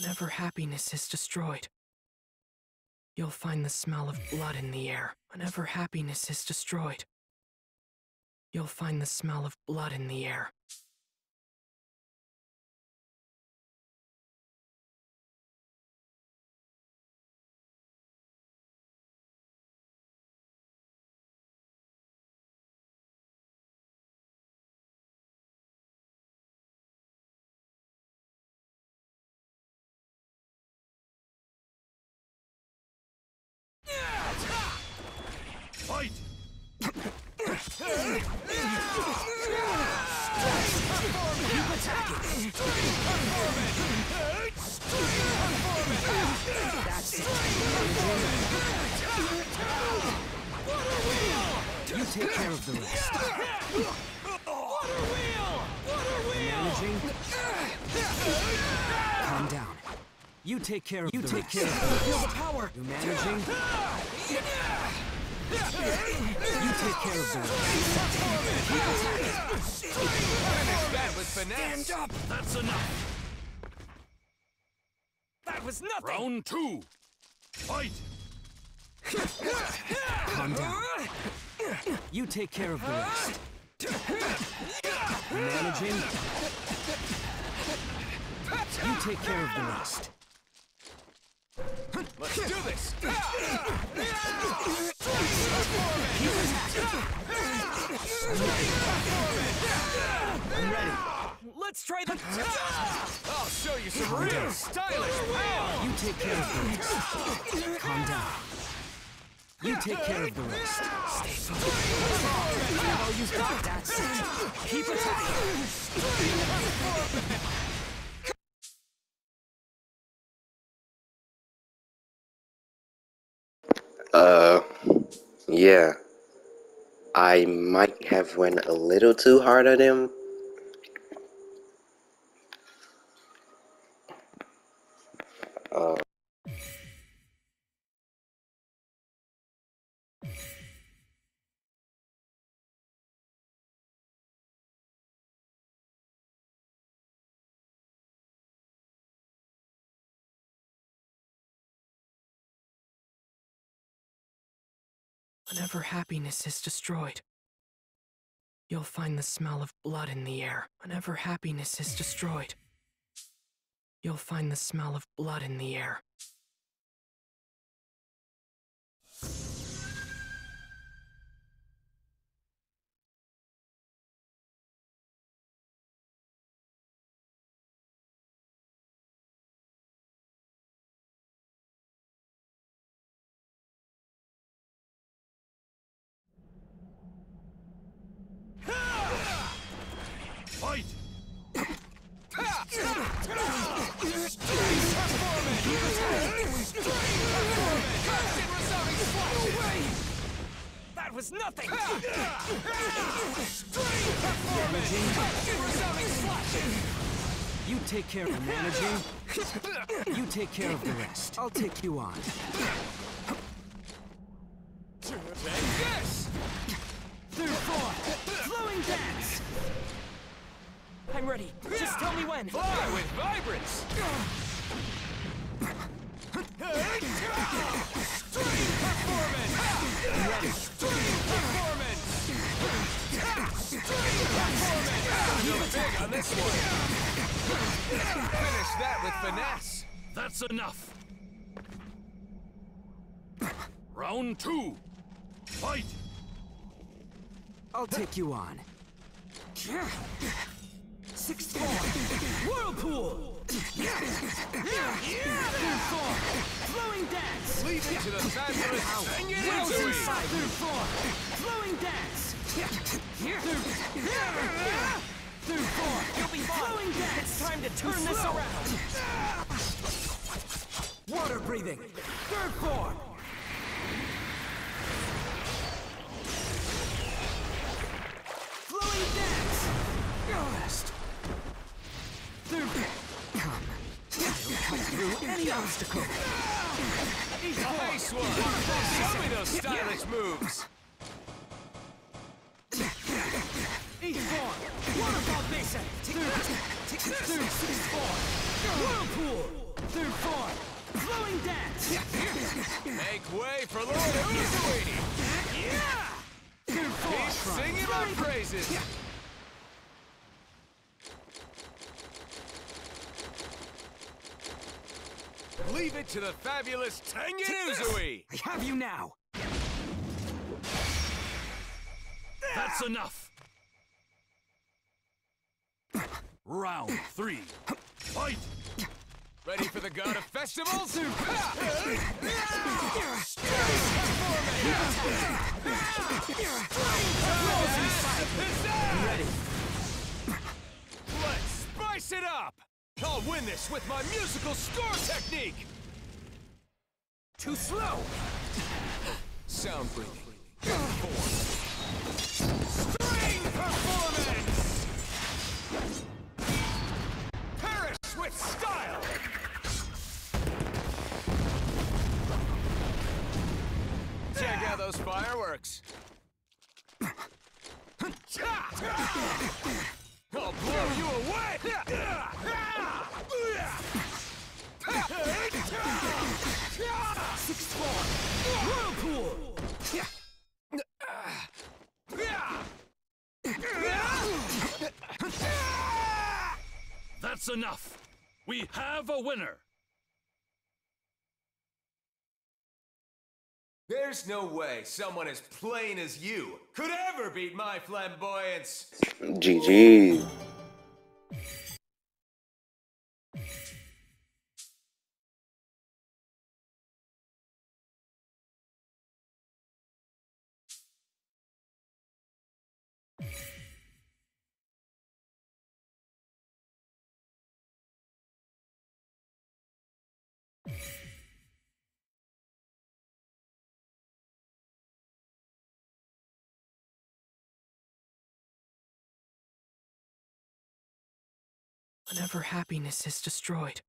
Whenever happiness is destroyed, you'll find the smell of blood in the air. Whenever happiness is destroyed, you'll find the smell of blood in the air. Fight! You take care of the rest. Water wheel! Water wheel! Managing. Calm down. You take care of You the take rest. care of the Feel the power! You managing. You take care of the rest. That with finesse! Stand up! That's enough! That was nothing! Round two! Fight! Calm down. You take care of the rest. You managing. You take care of the rest. Let's do this! I'm ready. Let's try the... I'll show you some real stylish power! You take care of the rest. Calm down. You take care of the rest. Oh, you've got That's it. Keep attacking. Yeah. I might have went a little too hard on him. Whenever happiness is destroyed, you'll find the smell of blood in the air. Whenever happiness is destroyed, you'll find the smell of blood in the air. That was nothing! You take care of managing. You take care of the rest. I'll take you on. Yes! Through four! Flowing dance! I'm ready. Just tell me when. Fly with vibrance! Big on this one! Finish that with finesse! That's enough! Round two! Fight! I'll take you on. Sixth form! Whirlpool! Four! Flowing dance! Lead into the fabulous Sing it Wheels inside! me! Through four! Flowing dance! Through... Four! You'll be fine! It's time to turn this around! Water breathing. Third form! Flowing dance! Come. Through any obstacle! Nice one! Show me those stylish moves! Eighth form! Waterfall basin! Third... Third sixth form! Whirlpool! Third form. Flowing dance. Make way for Lord Uzui! Yeah. Third form. Keep singing my praises! Leave it to the fabulous Tengen Uzui! I have you now. That's enough! Round three. Fight! Ready for the god of festivals? Ready. Let's spice it up! I'll win this with my musical score technique! Too slow. Sound breathing. String performance! Fireworks! I'll blow you away! Sixth. Whirlpool. That's enough! We have a winner! There's no way someone as plain as you could ever beat my flamboyance! GG. Whenever happiness is destroyed,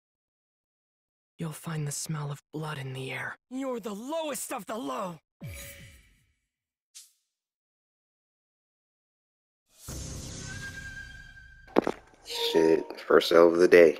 you'll find the smell of blood in the air. You're the lowest of the low. Shit. First L of the day.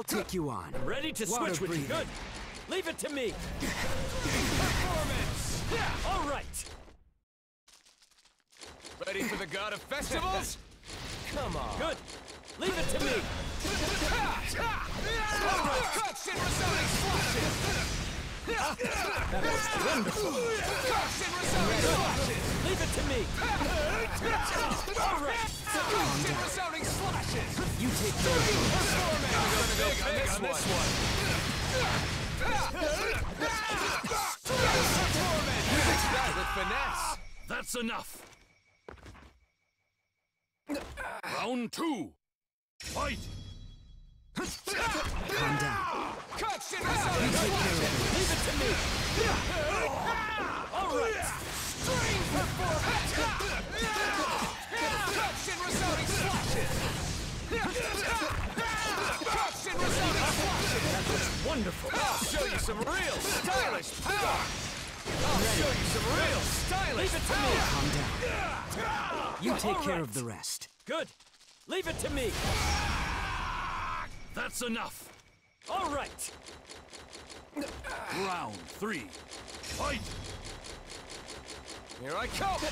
I'll take you on. I'm Ready to Water switch with you. Good. Leave it to me. Performance! All right. Ready for the god of festivals? Come on! Good. Leave it to me. Constant resounding slashes! That was wonderful. Leave it to me. Resounding slashes! You take it. Performance! Gonna go big on this one! Mix that with finesse! That's enough. Round two. Fight! Calm down. Leave it to me. All right. String performance! Slashes! Wonderful. I'll show you some real stylish power! I'll show you some real stylish Leave it to me. Calm down. You take All care right. of the rest. Good. Leave it to me. That's enough. All right. Round three. Fight! Here I come! String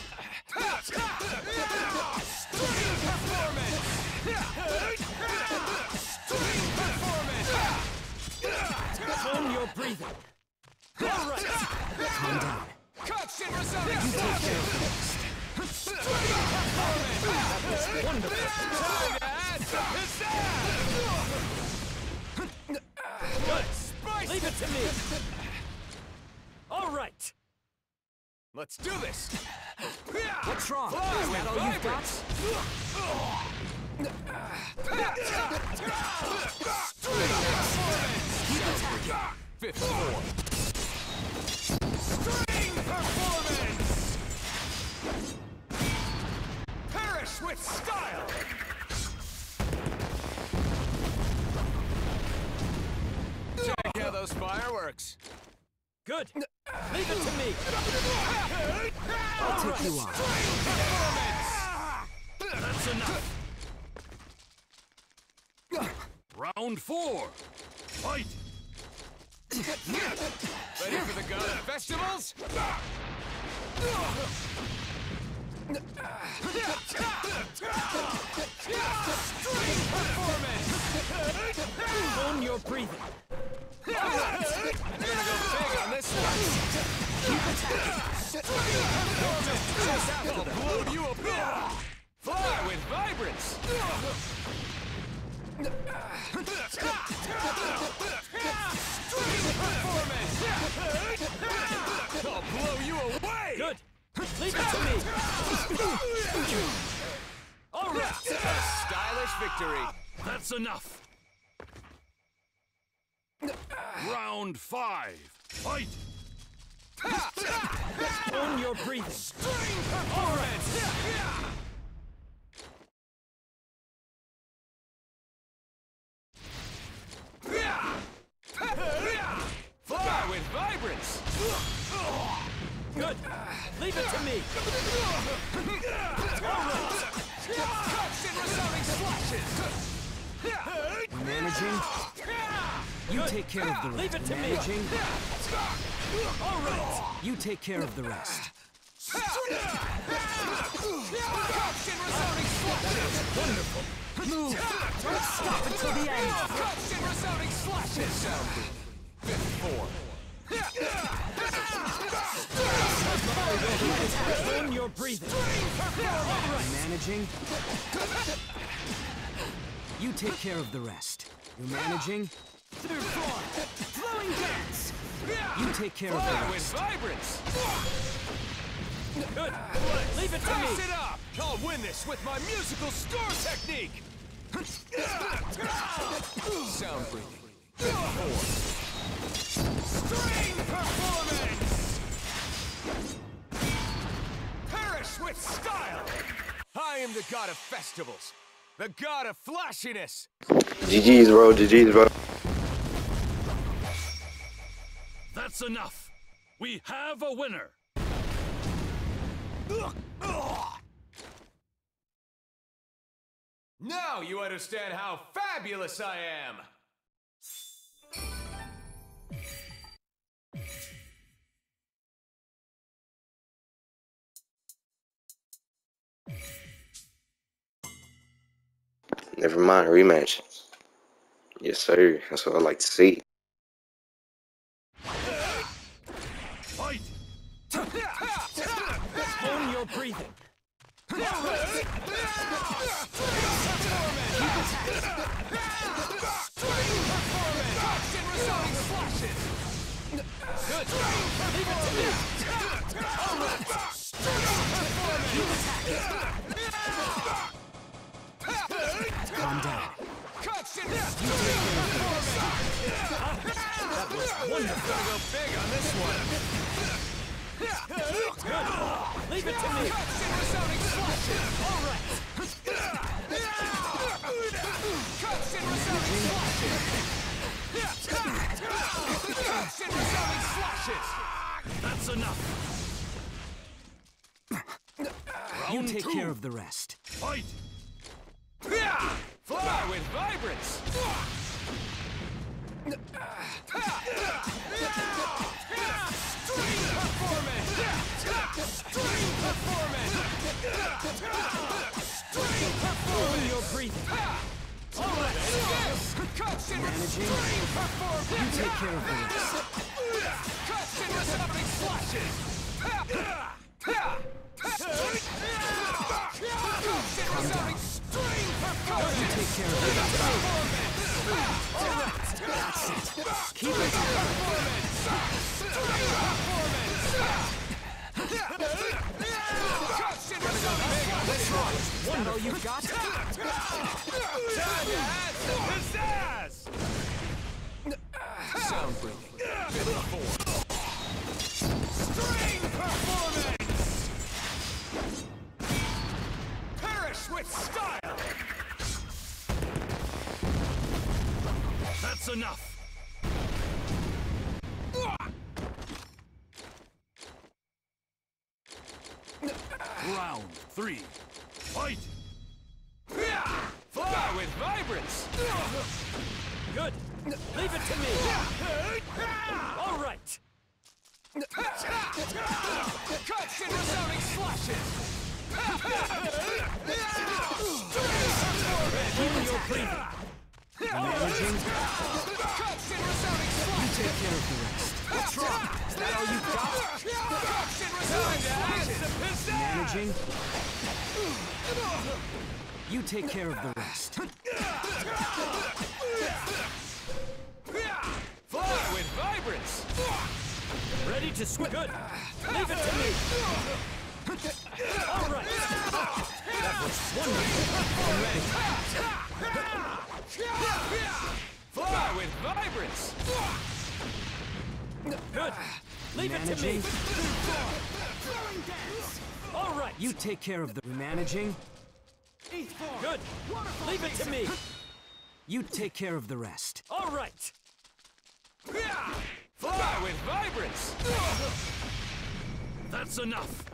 performance! String performance! Own your breathing. All right. Calm down. Constant resounding You take care of the rest. Good. Leave it to me. All right. Let's do this. What's wrong? Fly Is with that all you've got? vibrance. Fifth form. String performance. Perish with style. Check out those fireworks. Good. Leave it to me. I'll take you on. That's enough. Round four. Fight. Ready for the gun festivals? String performance. Own your breathing. You're gonna go big on this one. I'll blow you a. Fly with vibrance. Performance. I'll blow you away. Good. Leave it to me. All right. A stylish victory. That's enough. Round five. Fight. Own your breathing. String performance. Fly with vibrance. Good. Leave it to me. Constant resounding slashes. Managing. You take care of the rest. Leave it to me. Managing. All right. You take care of the rest. Cuts and resounding slashes. Move. Don't stop until the end. Resounding slashes. Fifth form. Breathing. Managing. You take care of the rest. You're managing. Third form. Flowing dance. You take care of the Fly with rest. vibrance. Good. Leave it to Pass me. it up. I'll win this with my musical score technique. Sound breathing. Four. String performance. Perish with style. I am the god of festivals, the god of flashiness. GG's, bro. GG's, bro. That's enough. We have a winner. Now you understand how fabulous I am. Never mind. Rematch. Yes, sir. That's what I like to see. Yeah. With vibrance. String performance. String performance. String performance. Own your breathing. Yes! Cuts and Managing. string performance. You take care of. Constant resounding slashes. You care it. Keep it resounding Is that all you've got? Sound breathing. String performance! Perish with style! That's enough. Round three. Fight! Fly with vibrance! Good. Leave it to me. All right. Constant resounding slashes! Keep your breathing. Managing. Managing. You take care of the rest. Fly with vibrance! Ready to swim. Good. Leave it to me. All right. That was Fly with vibrance! Good. Leave it to me. All right. You take care of the managing. Good. Leave it to me. You take care of the rest. All right. Fly with vibrance! That's enough.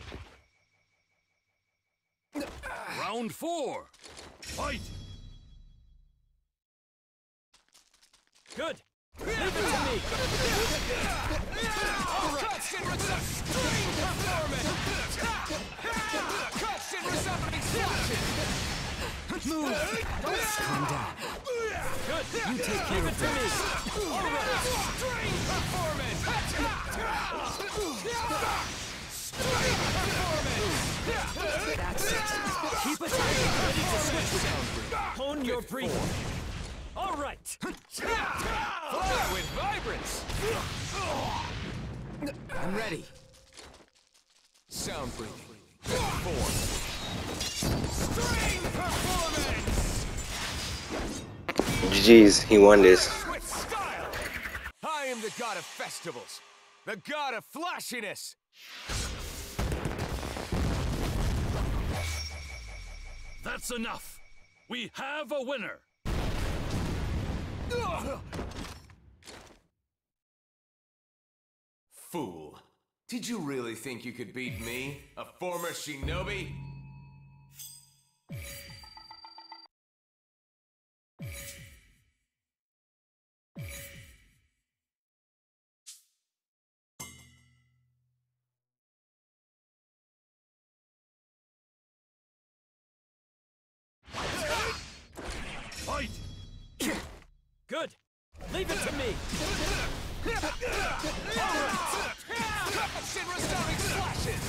Round four. Fight! Good. Leave it to me. Constant resounding string performance! Move. Calm down. You take care of! String performance! That's it. Keep tight. Ready to switch. Hone your breathing. All right. With vibrance! I'm ready. Sound breathing. Form. String performance! GG's, he won this. I am the god of festivals, the god of flashiness! That's enough. We have a winner. Fool. Did you really think you could beat me, a former shinobi? Fight! Good. Leave it to me. Constant resounding slashes!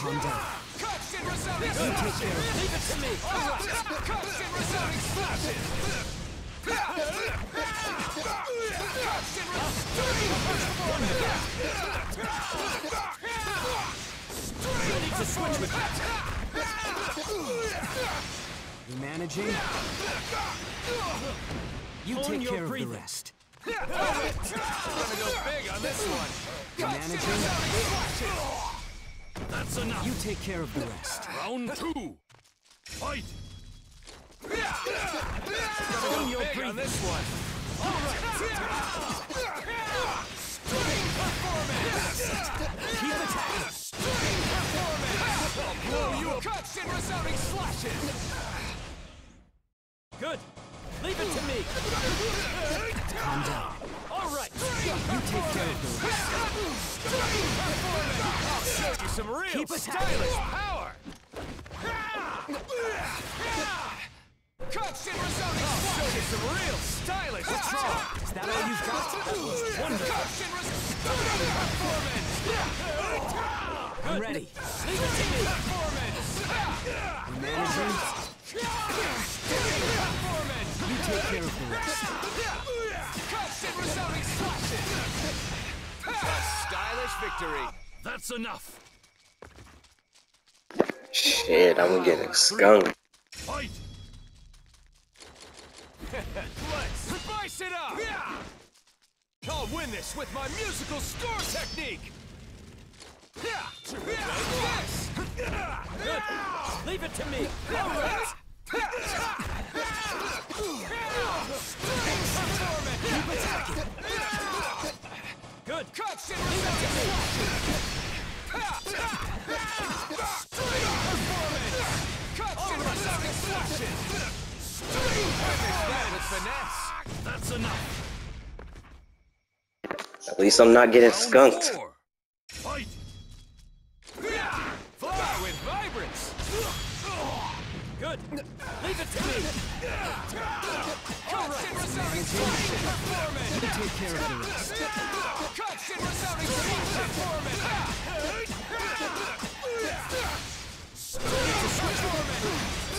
Calm down. Constant resounding You take slashes! care of Leave it to me. All right. Constant resounding slashes! Constant Ready to switch with that. You managing? You Hone take your care of the rest. Gonna go big on this one! You managing? That's enough. You take care of the rest. Round two. Fight! Gonna go big on this one! String performance! Keep tight. String performance! I'll blow you up! Constant resounding slashes! Good. Leave it to me. Calm down. All right. You take care of the rest. I'll some real Keep attacking. stylish power! Constant resounding oh, show you some real stylish. What's wrong? Is that all you've got? That was wonderful. Constant resounding performance. I'm ready. Leave it. Performance. You managing? Performance. You take care of the rest. Constant resounding slashes. A stylish victory. That's enough. Shit, I'm getting skunked. Fight! Let's spice it up! I'll win this with my musical score technique! Like this! Good. Leave it to me. All right. Least I'm not getting skunked. Fight! Fly with vibrance! Good. Leave it to me. Constant resounding slashes! Performance! You take care of the rest. Cuts resounding! Performance!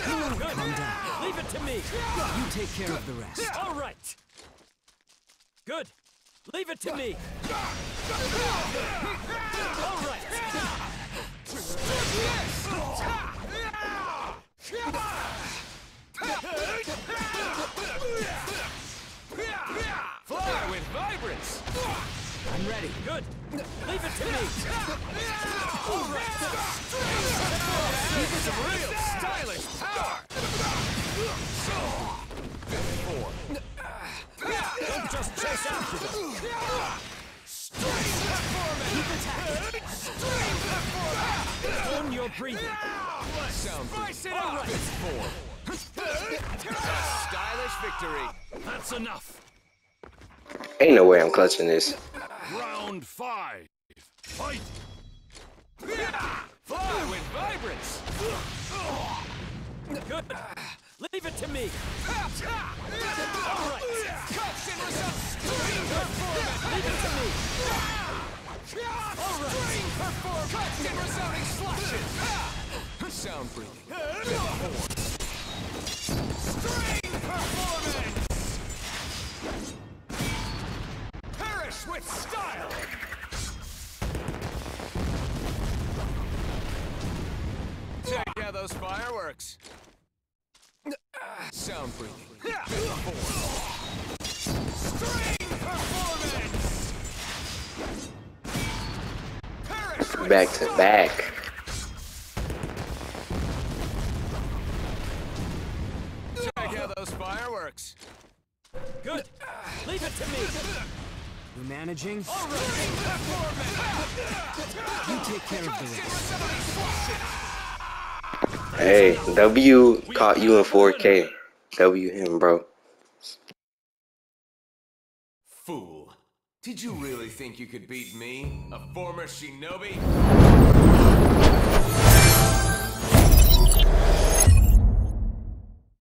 Calm down. Leave it to me. You take care of the rest. All right. Good. Leave it to me. All right. Fly with vibrance! I'm ready. Good. Leave it to me. All right. Some real stylish power! Don't just chase after them. Own your breathing. Sound Spice it All up! right. It's four. Stylish victory! That's enough. Ain't no way I'm clutching this. Round five. Fight! Fly with vibrance! Good. Leave it to me. All right! Leave it to me. Sound. String performance! Perish with style! Check out those fireworks. Sound breathing. String performance! Back to back. Check out those fireworks. Good. Leave it to me. You managing? All right. You take care of the. Hey, W caught you in 4K. W him, bro. Fool. Did you really think you could beat me, a former shinobi?